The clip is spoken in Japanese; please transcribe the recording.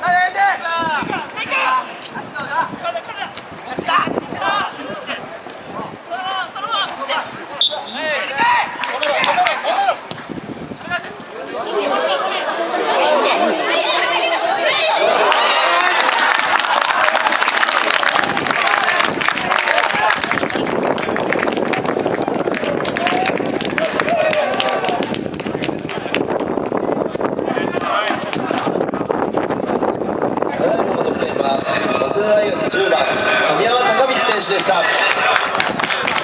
나가야 돼! 早稲田大学10番富山孝光選手でした。